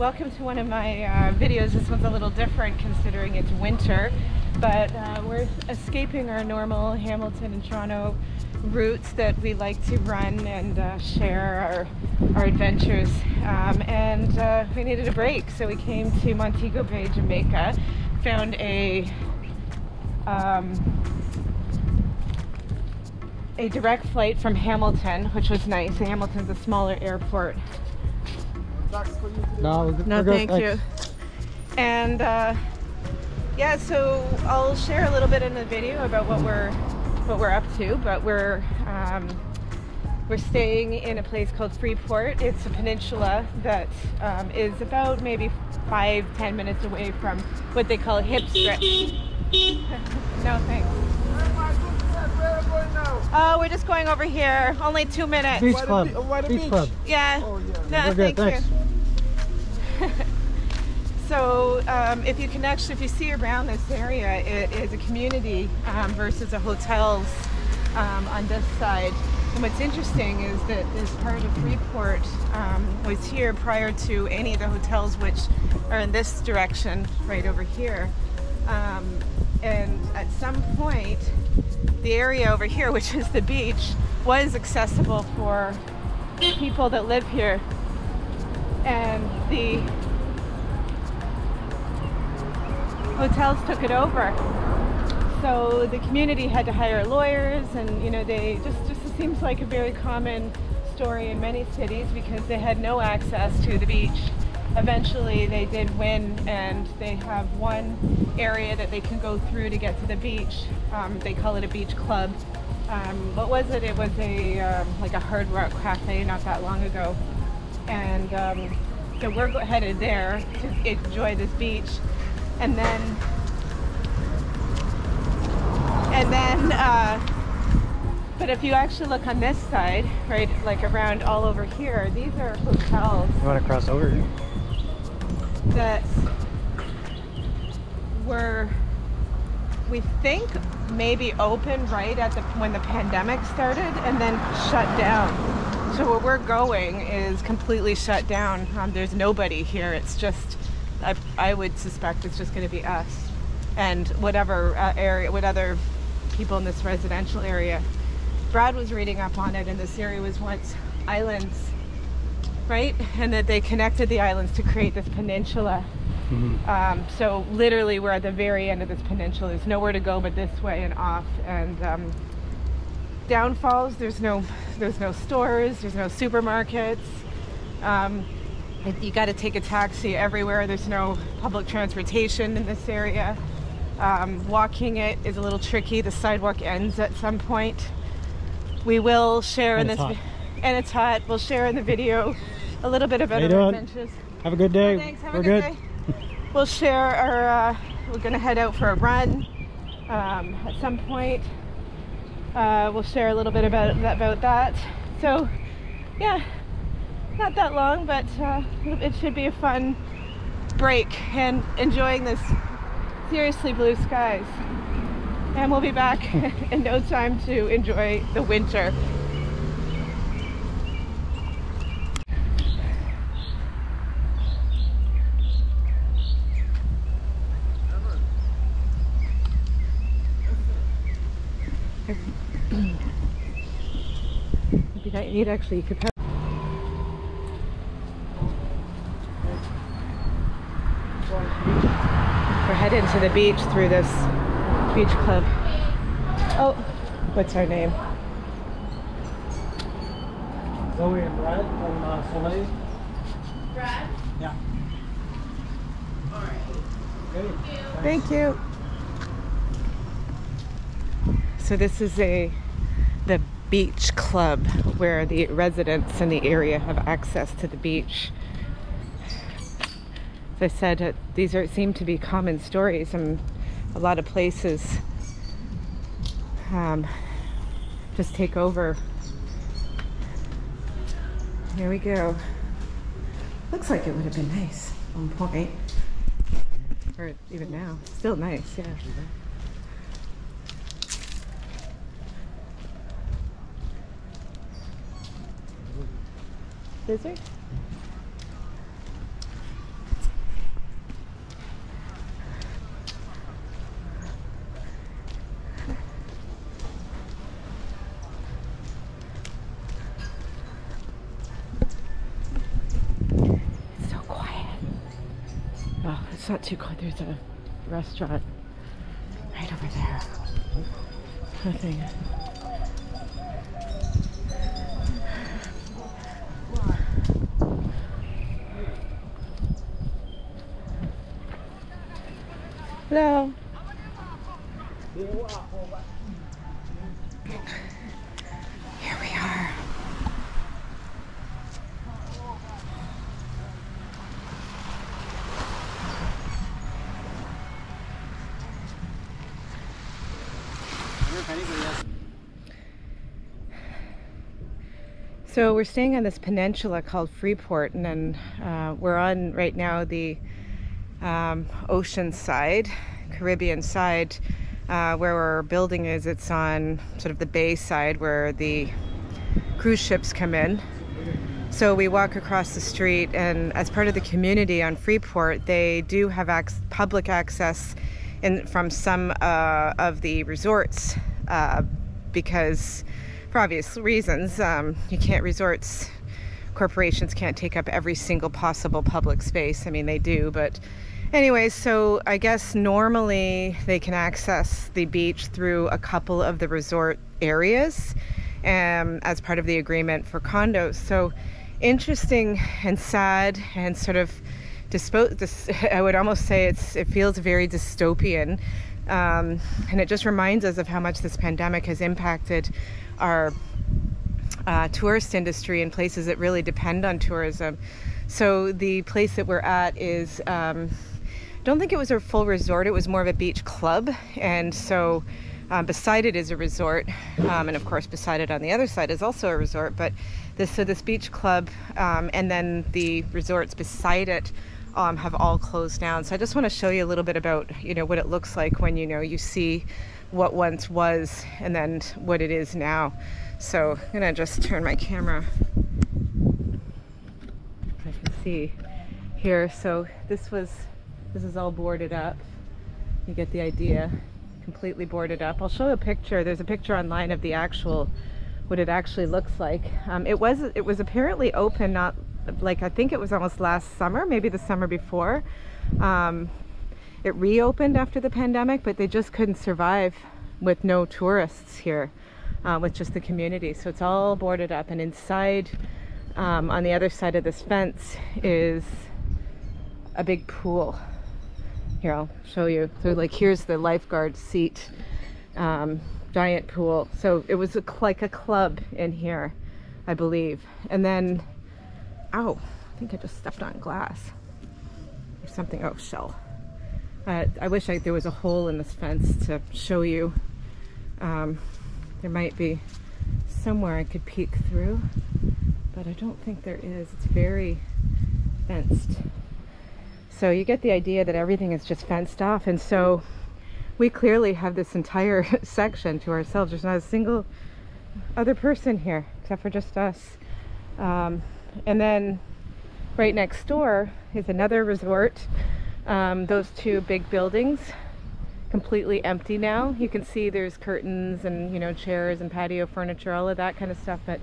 welcome to one of my uh, videos. This one's a little different considering it's winter, but uh, we're escaping our normal Hamilton and Toronto routes that we like to run and uh, share our, our adventures. Um, and uh, we needed a break, so we came to Montego Bay, Jamaica, found a um, a direct flight from Hamilton, which was nice. Hamilton's a smaller airport No, we're good- no, we're good, thank you. And uh, yeah, so I'll share a little bit in the video about what we're what we're up to. But we're um, we're staying in a place called Freeport. It's a peninsula that um, is about maybe five ten minutes away from what they call Hip Strip. no thanks. Oh, we're just going over here. Only two minutes. Beach Why the club. be- why the Beach beach? club. Yeah. Oh, yeah. No, We're good, thank thanks. so, um, if you can actually, if you see around this area, it is a community um, versus a hotels um, on this side. And what's interesting is that this part of Freeport um, was here prior to any of the hotels, which are in this direction, right over here. Um, and at some point, the area over here, which is the beach, was accessible for people that live here. And the hotels took it over. So the community had to hire lawyers, and you know, they just just seems like a very common story in many cities because they had no access to the beach. Eventually, they did win, and they have one area that they can go through to get to the beach. Um, they call it a beach club. Um, what was it? It was a um, like a hard rock cafe not that long ago, and um, so we're headed there to enjoy this beach, and then and then uh, but if you actually look on this side right like around all over here these are hotels You want to cross over? here? that were we think maybe open right at the when the pandemic started and then shut down so where we're going is completely shut down um, there's nobody here it's just I, I would suspect it's just going to be us and whatever uh, area what other people in this residential area brad was reading up on it and this area was once islands right and that they connected the islands to create this peninsula Mhm. um, so literally, we're at the very end of this peninsula. There's nowhere to go but this way and off. And um, downfalls. There's no, there's no stores. There's no supermarkets. Um, you got to take a taxi everywhere. There's no public transportation in this area. Um, walking it is a little tricky. The sidewalk ends at some point. We will share And in this, hot. and it's hot. We'll share in the video a little bit about our adventures. Have a good day. Thanks. Have We're a good, good. day. We'll share our. Uh, we're gonna head out for a run um, at some point. Uh, we'll share a little bit about about that. So, yeah, not that long, but uh, it should be a fun break and enjoying this seriously blue skies. And we'll be back in no time to enjoy the winter. Maybe actually you could probably We're heading to the beach through this beach club. Oh, what's her name? Zoe and Brad from uh, Soleil. Brad? Yeah. Alright. Okay. Thank you. So this is a the beach club where the residents in the area have access to the beach. As I said, uh, these are seem to be common stories, and a lot of places um, just take over. Here we go. Looks like it would have been nice on point, or even now. Still nice, yeah. Scissors? It's so quiet. Oh, it's not too quiet. There's a restaurant right over there. Nothing. Here we are. So we're staying on this peninsula called Freeport, and then uh, we're on right now the um, ocean side, Caribbean side, uh, where our building is. It's on sort of the bay side where the cruise ships come in. So we walk across the street, and as part of the community on Freeport, they do have ac- public access in, from some uh, of the resorts uh, because, for obvious reasons, um, you can't resorts corporations can't take up every single possible public space. I mean, they do, but anyways, so I guess normally they can access the beach through a couple of the resort areas um, as part of the agreement for condos. So interesting and sad and sort of dispo- dis- I would almost say it's it feels very dystopian. Um, and it just reminds us of how much this pandemic has impacted our uh, tourist industry in places that really depend on tourism. So the place that we're at is, um, don't think it was a full resort. It was more of a beach club, and so um, beside it is a resort, um, and of course beside it on the other side is also a resort. But this so this beach club, um, and then the resorts beside it. Um, have all closed down. So I just want to show you a little bit about you know what it looks like when you know you see what once was and then what it is now. So I'm gonna just turn my camera. I can see here. So this was, this is all boarded up. You get the idea. Completely boarded up. I'll show a picture. There's a picture online of the actual, what it actually looks like. Um, it was, it was apparently open, not like I think it was almost last summer, maybe the summer before. Um, it reopened after the pandemic, but they just couldn't survive with no tourists here, uh, with just the community. So it's all boarded up, and inside, um, on the other side of this fence, is a big pool. Here, I'll show you. So, like, here's the lifeguard seat, um, giant pool. So it was a, like a club in here, I believe. And then, ow, I think I just stepped on glass or something. Oh, shell. Uh, I wish I, there was a hole in this fence to show you. Um, there might be somewhere I could peek through. but I don't think there is. It's very fenced. So you get the idea that everything is just fenced off. And so we clearly have this entire section to ourselves. There's not a single other person here except for just us. Um, and then right next door is another resort. Um, those two big buildings completely empty now. You can see there's curtains and you know chairs and patio furniture, all of that kind of stuff, but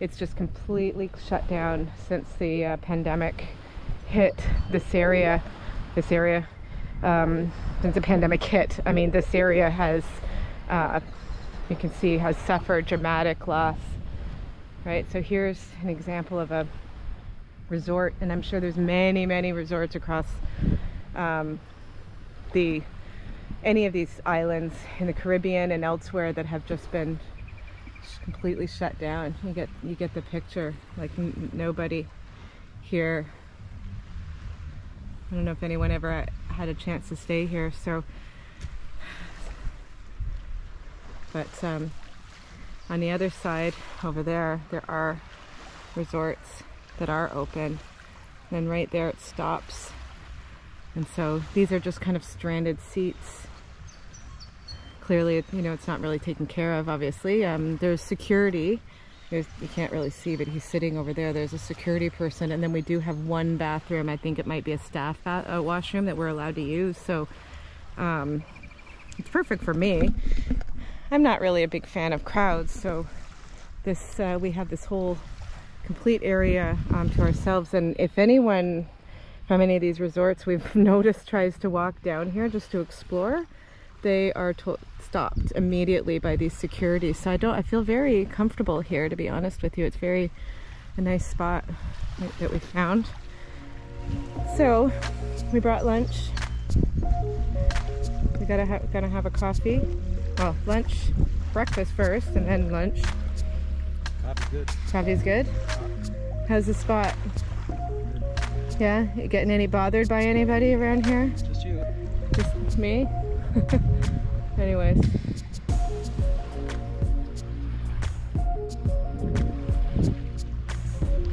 it's just completely shut down since the uh, pandemic hit this area. This area, um, since the pandemic hit, I mean, this area has, uh, you can see, has suffered dramatic loss. Right. So here's an example of a resort, and I'm sure there's many, many resorts across um, the any of these islands in the Caribbean and elsewhere that have just been completely shut down. You get you get the picture. Like nobody here. I don't know if anyone ever had a chance to stay here. So, but um, on the other side over there, there are resorts that are open, and right there it stops. And so these are just kind of stranded seats clearly, you know, it's not really taken care of, obviously. Um, there's security. There's, you can't really see, but he's sitting over there. There's a security person, and then we do have one bathroom. I think it might be a staff bath, uh, washroom that we're allowed to use. So um, it's perfect for me. I'm not really a big fan of crowds, so this uh, we have this whole complete area um, to ourselves. And if anyone from any of these resorts we've noticed tries to walk down here just to explore, they are stopped immediately by these security. So I don't, I feel very comfortable here, to be honest with you. It's very a nice spot that we found. So we brought lunch. We gotta have, gotta have a coffee. Well, lunch, breakfast first, and then lunch. Coffee's good. Coffee's good. How's the spot? Yeah, you getting any bothered by anybody around here? Just you. Just me? Anyways.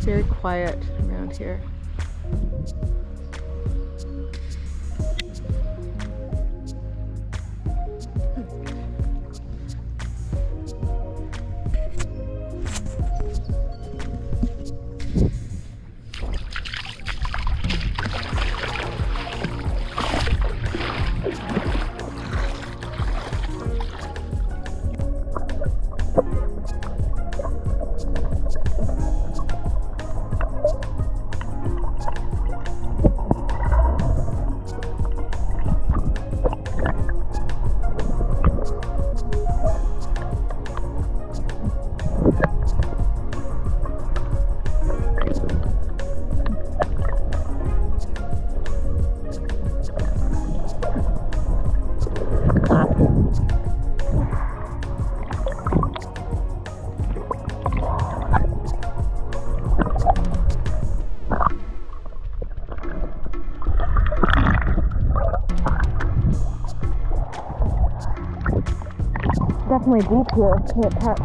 Very quiet around here. Definitely deep here. Can't touch.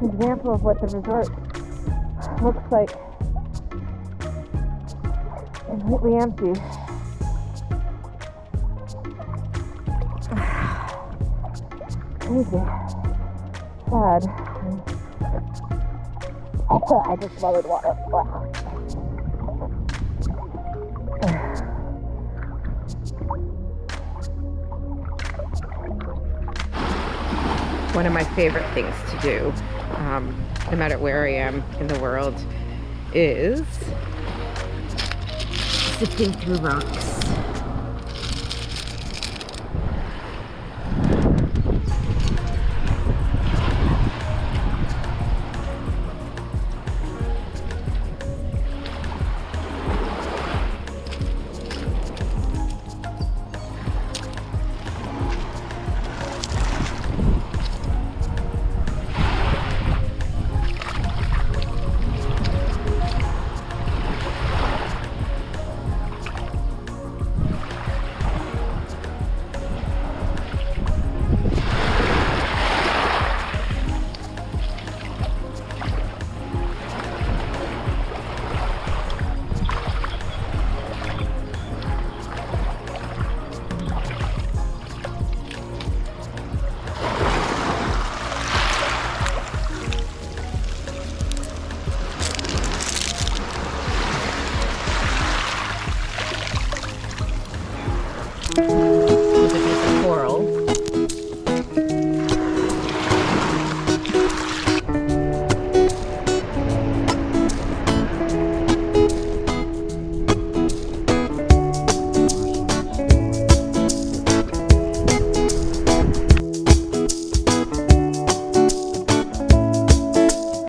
Example of what the resort looks like. Completely empty. Crazy. Sad. I just swallowed water. One of my favorite things to do, um, no matter where I am in the world, is sifting through rocks.